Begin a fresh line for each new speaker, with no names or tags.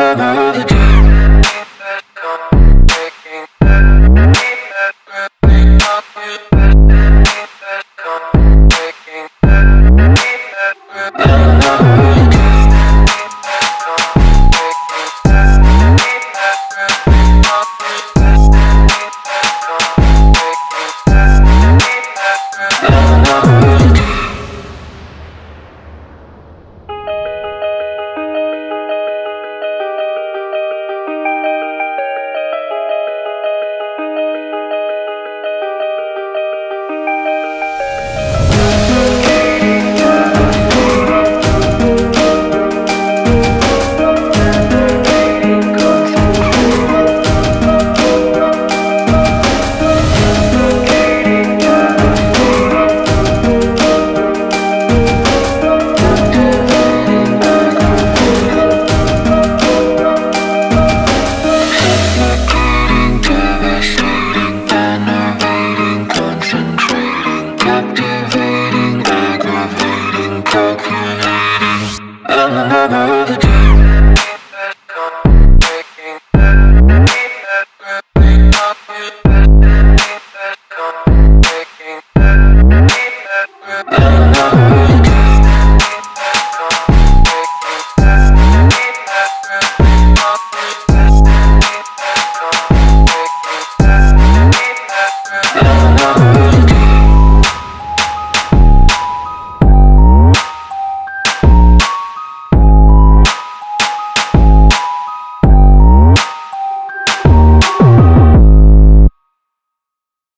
Na.